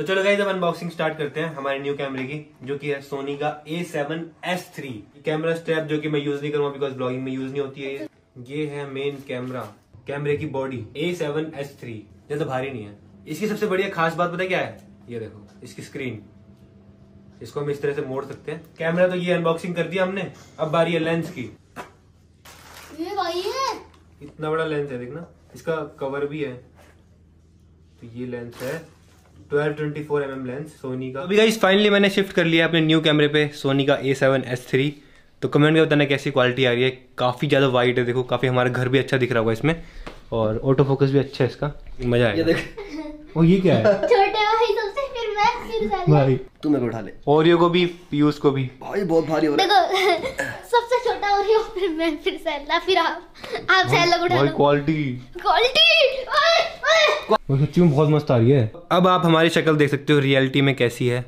तो चलो गाइस अब अनबॉक्सिंग स्टार्ट करते हैं हमारे न्यू कैमरे की जो कि है सोनी का A7S3 कैमरा स्ट्रैप जो कि मैं यूज़ नहीं करूँगा बिकॉज़ ब्लॉगिंग में यूज़ नहीं होती है ये। ये है मेन कैमरा कैमरे की बॉडी A7S3 ज़्यादा भारी नहीं है। इसकी सबसे बढ़िया खास बात पता क्या है? ये देखो इसकी स्क्रीन इसको हम इस तरह से मोड़ सकते हैं। कैमरा तो ये अनबॉक्सिंग कर दिया हमने। अब बारी है लेंस की। ये भाई है। इतना बड़ा लेंस है देखना। इसका कवर भी है। तो ये लेंस है। 1224 mm लेंस सोनी का। अभी गाइस फाइनली मैंने शिफ्ट कर लिया अपने न्यू कैमरे पे सोनी का A7S3 तो कमेंट में बताना कैसी क्वालिटी आ रही है। काफ़ी ज़्यादा वाइट है देखो काफ़ी हमारा घर भी अच्छा दिख रहा होगा इसमें। और ऑटो फोकस भी अच्छा है इसका। मज़ा आएगा। देख। ओ ये क्या है? छोटे भाई सबसे फिर मैं फिर साले भाई। तू मेरे को उठा ले। ओरियो को भी पीयूष को भी। भाई बहुत भारी हो रहा है। देखो सबसे छोटा और ये फिर मैं फिर सैला फिर आप आप सैला को उठा भाई लो। क्वालिटी क्वालिटी सच्ची में बहुत मस्त आ रही है? अब आप हमारी शक्ल देख सकते हो रियलिटी में कैसी है।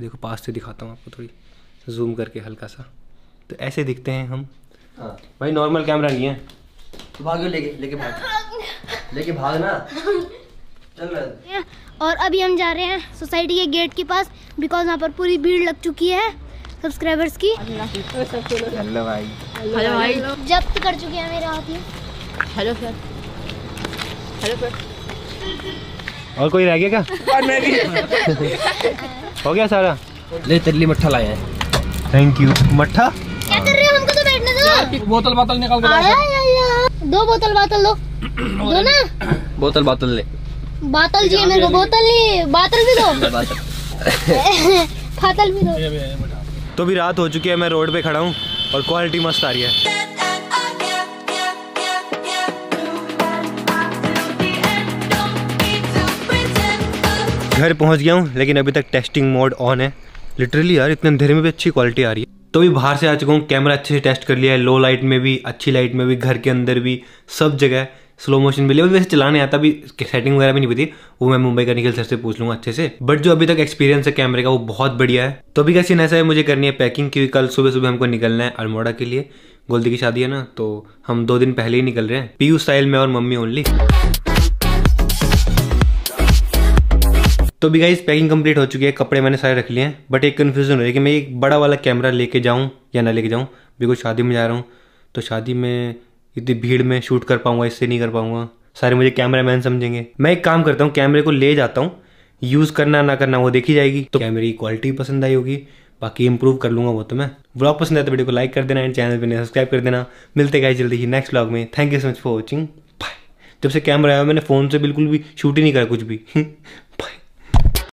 देखो पास से दिखाता हूँ आपको थोड़ी जूम करके हल्का सा। तो ऐसे दिखते हैं हम। हाँ। भाई नॉर्मल कैमरा नहीं है। तू भाग लेके लेके भाग। लेके भाग ना। चल और अभी हम जा रहे हैं सोसाइटी के गेट के पास बिकॉज़ यहाँ पर पूरी भीड़ लग चुकी है सब्सक्राइबर्स की। हेलो भाई। हेलो भाई। जब्त कर चुके हैं मेरे हाथी हेलो सर। Hello sir. और कोई रह गया क्या? हो गया सारा? ले तेरे लिए मट्ठा लाए हैं। थैंक यू मट्ठा? क्या कर रहे हो? हमको तो बैठने दो। बोतल बोतल निकाल आया या या दो बोतल बोतल दो। दो ना। बोतल बोतल ले। बातल चाहिए मेरे को बोतल नहीं बातल भी दो। बोतल फातल भी दो तो भी रात हो चुकी है मैं रोड पे खड़ा हूँ और क्वालिटी मस्त आ रही है। घर पहुँच गया हूँ, लेकिन अभी तक टेस्टिंग मोड ऑन है। लिटरली यार, इतने अंधेरे में भी अच्छी क्वालिटी आ रही है। तो भी बाहर से आ चुका हूँ कैमरा अच्छे से टेस्ट कर लिया है लो लाइट में भी, अच्छी लाइट में भी, घर के अंदर भी, सब जगह स्लो मोशन भी लिया अभी वैसे चलाने आता भी सेटिंग वगैरह भी नहीं पती। वो मैं मुंबई का निखिल सर से पूछ लूँगा अच्छे से। बट जो अभी तक एक्सपीरियंस है कैमरे का, वो बहुत बढ़िया है। तो अभी का सीन ऐसा है मुझे करनी है पैकिंग क्योंकि कल सुबह सुबह हमको निकलना है अल्मोड़ा के लिए। गोल्दी की शादी है ना तो हम दो दिन पहले ही निकल रहे हैं। पीयू स्टाइल में और मम्मी ओनली तो भी गाइस पैकिंग कंप्लीट हो चुकी है, कपड़े मैंने सारे रख लिए हैं बट एक कन्फ्यूज़न हो रही है कि मैं एक बड़ा वाला कैमरा लेके जाऊँ या ना लेके जाऊँ। बिकॉज़ शादी में जा रहा हूँ तो शादी में इतनी भीड़ में शूट कर पाऊँगा, इससे नहीं कर पाऊँगा। सारे मुझे कैमरा मैन समझेंगे। मैं एक काम करता हूँ कैमरे को ले जाता हूँ। यूज़ करना ना करना वो देखी जाएगी। तो कैमरे की क्वालिटी पसंद आई होगी, बाकी इंप्रूव कर लूँगा वो तो मैं। ब्लॉग पसंद आया तो वीडियो को लाइक कर देना एंड चैनल पे सब्सक्राइब कर देना। मिलते गए जल्दी ही नेक्स्ट ब्लॉग में। Thank you so much for watching जब से कैमरा आया, मैंने फ़ोन से बिल्कुल भी शूट ही नहीं करा कुछ भी।